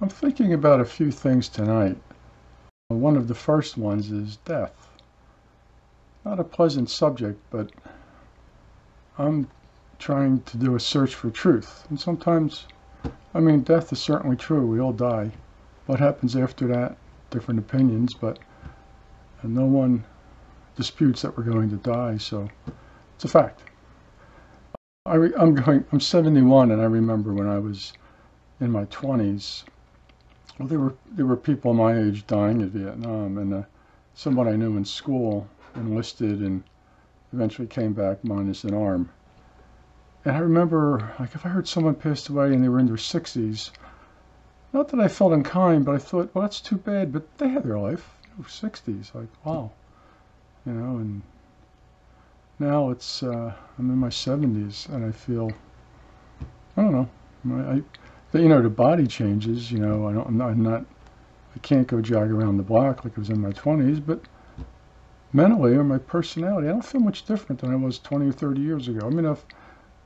I'm thinking about a few things tonight. One of the first ones is death. Not a pleasant subject, but I'm trying to do a search for truth. And sometimes, I mean, death is certainly true. We all die. What happens after that? Different opinions, but no one disputes that we're going to die, so it's a fact. I am going. I'm 71, and I remember when I was in my 20s. Well, there were there were people my age dying in Vietnam, and uh, someone I knew in school enlisted and eventually came back minus an arm. And I remember, like, if I heard someone passed away and they were in their 60s, not that I felt unkind, but I thought, well, that's too bad. But they had their life, you know, 60s, like, wow, you know. And now it's uh, I'm in my 70s, and I feel, I don't know, I, but, you know, the body changes. You know, I don't, I'm not, I'm not, I can't go jog around the block like I was in my 20s, but mentally or my personality, I don't feel much different than I was 20 or 30 years ago. I mean, I've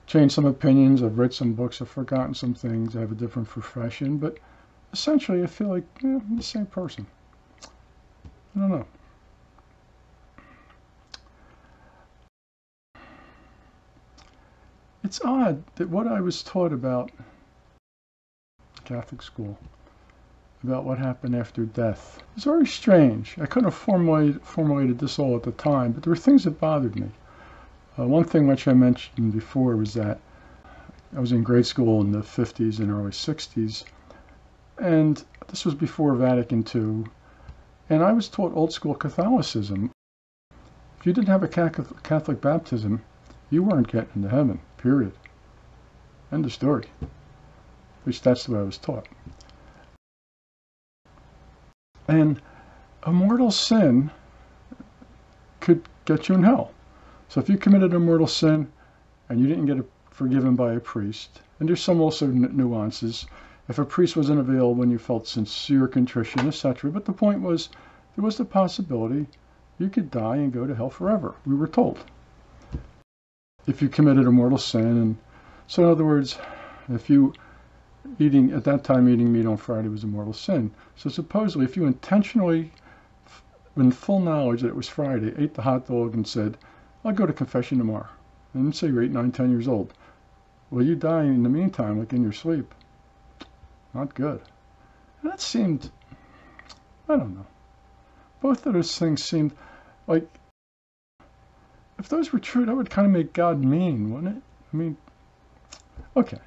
changed some opinions, I've read some books, I've forgotten some things, I have a different profession, but essentially I feel like yeah, I'm the same person. I don't know. It's odd that what I was taught about Catholic school about what happened after death. It's very strange. I couldn't have formulated, formulated this all at the time, but there were things that bothered me. Uh, one thing which I mentioned before was that I was in grade school in the 50s and early 60s, and this was before Vatican II, and I was taught old school Catholicism. If you didn't have a Catholic baptism, you weren't getting into heaven, period. End of story. Least that's the way I was taught. And a mortal sin could get you in hell. So if you committed a mortal sin and you didn't get forgiven by a priest, and there's some also nuances, if a priest wasn't available and you felt sincere contrition, etc. But the point was, there was the possibility you could die and go to hell forever. We were told. If you committed a mortal sin, and so in other words, if you eating at that time eating meat on Friday was a mortal sin. So supposedly, if you intentionally, in full knowledge that it was Friday, ate the hot dog and said, "I'll go to confession tomorrow," and say you're eight, nine, ten years old, well, you die in the meantime, like in your sleep. Not good. And that seemed, I don't know. Both of those things seemed like, if those were true, that would kind of make God mean, wouldn't it? I mean, okay.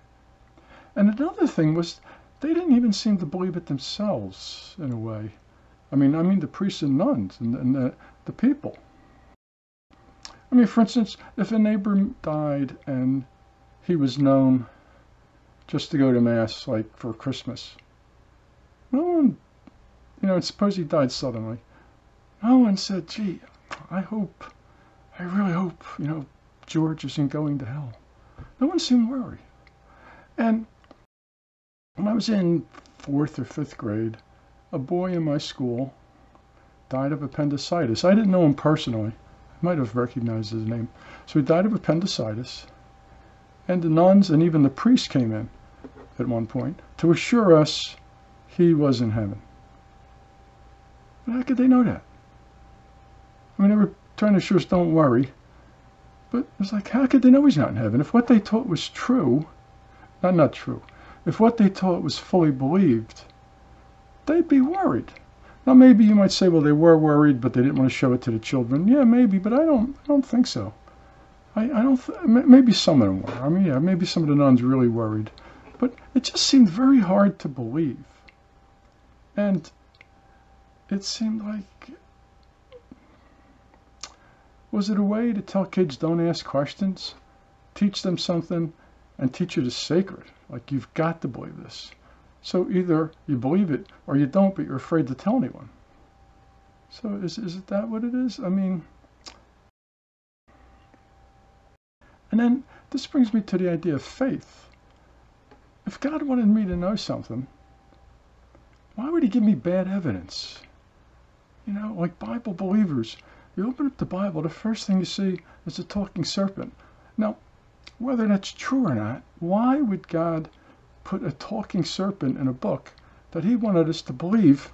And another thing was they didn't even seem to believe it themselves in a way. I mean, I mean the priests and nuns and, and the, the people. I mean, for instance, if a neighbor died and he was known just to go to mass like for Christmas, no one, you know, suppose he died suddenly, no one said, "Gee, I hope, I really hope, you know, George isn't going to hell." No one seemed worried, and when I was in fourth or fifth grade, a boy in my school died of appendicitis. I didn't know him personally. I might have recognized his name. So he died of appendicitis. And the nuns and even the priest came in at one point to assure us he was in heaven. But how could they know that? I mean, they were trying to assure us don't worry. But it's like, how could they know he's not in heaven? If what they taught was true, not not true, if what they taught was fully believed, they'd be worried. Now, maybe you might say, well, they were worried, but they didn't want to show it to the children. Yeah, maybe, but I don't, I don't think so. I, I don't, maybe some of them were. I mean, yeah, maybe some of the nuns really worried. But it just seemed very hard to believe. And it seemed like, was it a way to tell kids don't ask questions? Teach them something and teach it is sacred. Like you've got to believe this. So either you believe it or you don't, but you're afraid to tell anyone. So is is that what it is? I mean, and then this brings me to the idea of faith. If God wanted me to know something, why would He give me bad evidence? You know, like Bible believers, you open up the Bible, the first thing you see is a talking serpent. Now, whether that's true or not, why would God put a talking serpent in a book that he wanted us to believe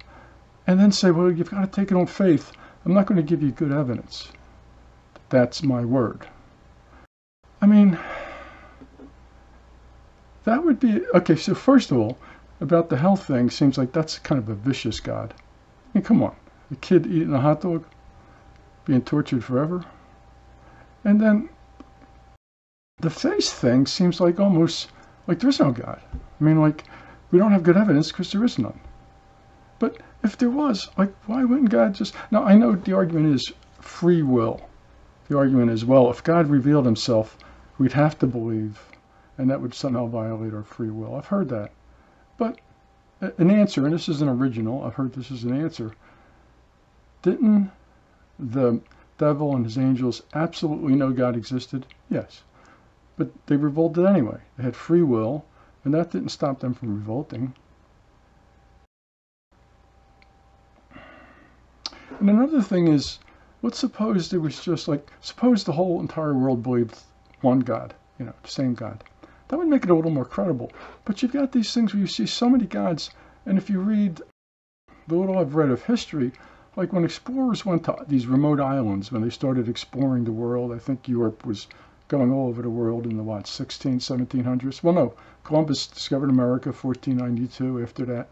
and then say, well, you've got to take it on faith. I'm not going to give you good evidence. That's my word. I mean, that would be okay. So, first of all, about the health thing, seems like that's kind of a vicious God. I mean, come on. A kid eating a hot dog, being tortured forever. And then the face thing seems like almost like there is no God. I mean, like, we don't have good evidence because there is none. But if there was, like, why wouldn't God just. Now, I know the argument is free will. The argument is, well, if God revealed himself, we'd have to believe, and that would somehow violate our free will. I've heard that. But an answer, and this is an original, I've heard this is an answer. Didn't the devil and his angels absolutely know God existed? Yes. But they revolted anyway. They had free will, and that didn't stop them from revolting. And another thing is, let's suppose there was just like, suppose the whole entire world believed one God, you know, the same God. That would make it a little more credible. But you've got these things where you see so many gods, and if you read the little I've read of history, like when explorers went to these remote islands, when they started exploring the world, I think Europe was going all over the world in the what, 16, 1700s? Well, no, Columbus discovered America 1492. After that,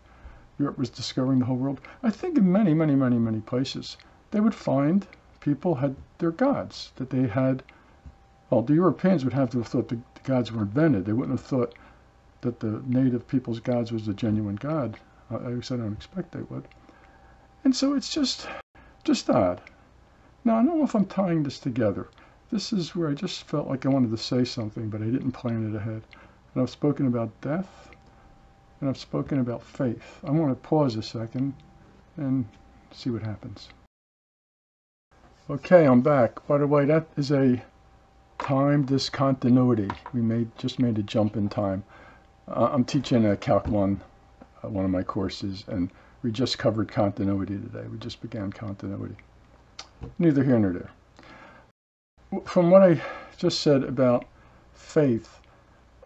Europe was discovering the whole world. I think in many, many, many, many places, they would find people had their gods, that they had, well, the Europeans would have to have thought the, the gods were invented. They wouldn't have thought that the native people's gods was a genuine God. At least I don't expect they would. And so it's just, just odd. Now, I don't know if I'm tying this together. This is where I just felt like I wanted to say something, but I didn't plan it ahead. And I've spoken about death, and I've spoken about faith. I'm going to pause a second and see what happens. Okay, I'm back. By the way, that is a time discontinuity. We made just made a jump in time. Uh, I'm teaching a Calc 1, uh, one of my courses, and we just covered continuity today. We just began continuity. Neither here nor there. From what I just said about faith,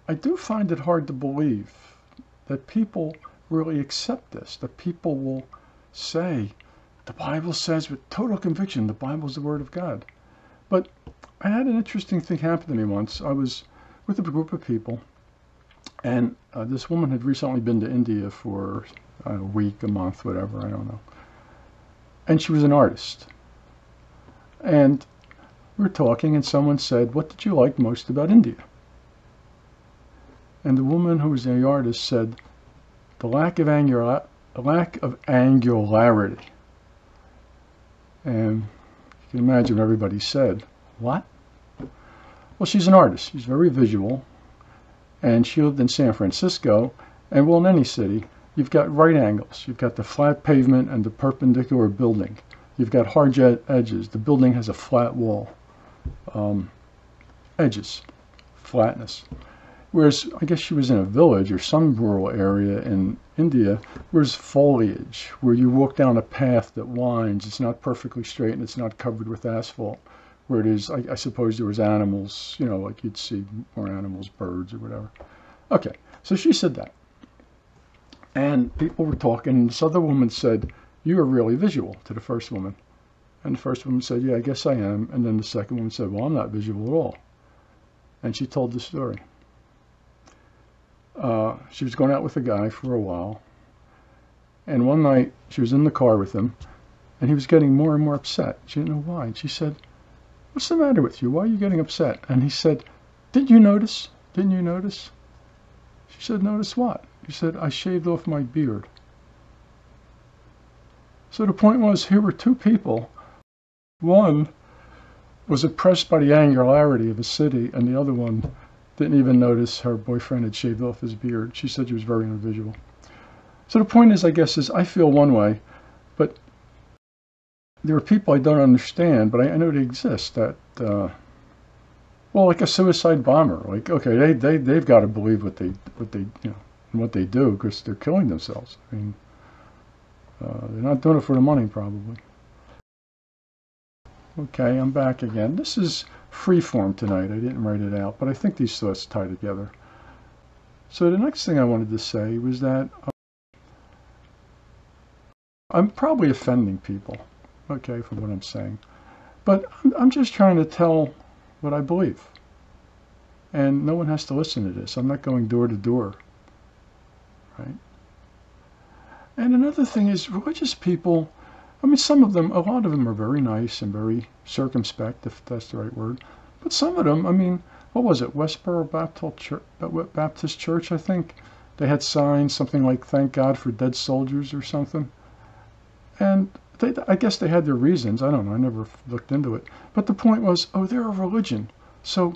I do find it hard to believe that people really accept this, that people will say, the Bible says with total conviction, the Bible is the Word of God. But I had an interesting thing happen to me once. I was with a group of people, and uh, this woman had recently been to India for a week, a month, whatever, I don't know. And she was an artist. And we were talking, and someone said, What did you like most about India? And the woman who was the artist said, the lack of lack of angularity. And you can imagine everybody said. What? Well, she's an artist. She's very visual. And she lived in San Francisco. And well, in any city, you've got right angles. You've got the flat pavement and the perpendicular building. You've got hard edges. The building has a flat wall. Um, edges, flatness. Whereas I guess she was in a village or some rural area in India, where's foliage, where you walk down a path that winds. It's not perfectly straight and it's not covered with asphalt. Where it is, I, I suppose there was animals, you know, like you'd see more animals, birds or whatever. Okay, so she said that. And people were talking, and this other woman said, You are really visual to the first woman. And the first woman said, Yeah, I guess I am. And then the second woman said, Well, I'm not visual at all. And she told the story uh, she was going out with a guy for a while. And one night she was in the car with him and he was getting more and more upset. She didn't know why. And she said, What's the matter with you? Why are you getting upset? And he said, Didn't you notice? Didn't you notice? She said, Notice what? He said, I shaved off my beard. So the point was, here were two people. One was oppressed by the angularity of a city, and the other one didn't even notice her boyfriend had shaved off his beard. She said she was very invisible. So the point is, I guess, is I feel one way, but there are people I don't understand, but I, I know they exist. That, uh, well, like a suicide bomber. Like, okay, they they they've got to believe what they what they you know what they do because they're killing themselves. I mean, uh, they're not doing it for the money, probably. Okay, I'm back again. This is free form tonight. I didn't write it out, but I think these thoughts tie together. So the next thing I wanted to say was that, uh, I'm probably offending people, okay, for what I'm saying. But I'm just trying to tell what I believe. And no one has to listen to this. I'm not going door to door, right? And another thing is religious people, I mean, some of them, a lot of them are very nice and very circumspect, if that's the right word. But some of them, I mean, what was it, Westboro Baptist Church, I think? They had signs, something like "Thank God for Dead Soldiers" or something. And they, I guess they had their reasons. I don't know. I never looked into it. But the point was, oh, they're a religion, so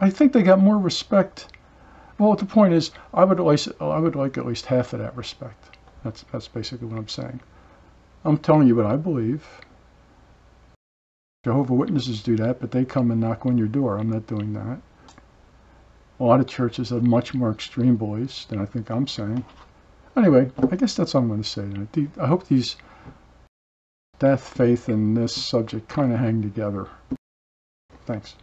I think they got more respect. Well, the point is, I would at least, I would like at least half of that respect. That's that's basically what I'm saying. I'm telling you what I believe. Jehovah Witnesses do that, but they come and knock on your door. I'm not doing that. A lot of churches have much more extreme beliefs than I think I'm saying. Anyway, I guess that's all I'm going to say. I hope these death, faith, and this subject kind of hang together. Thanks.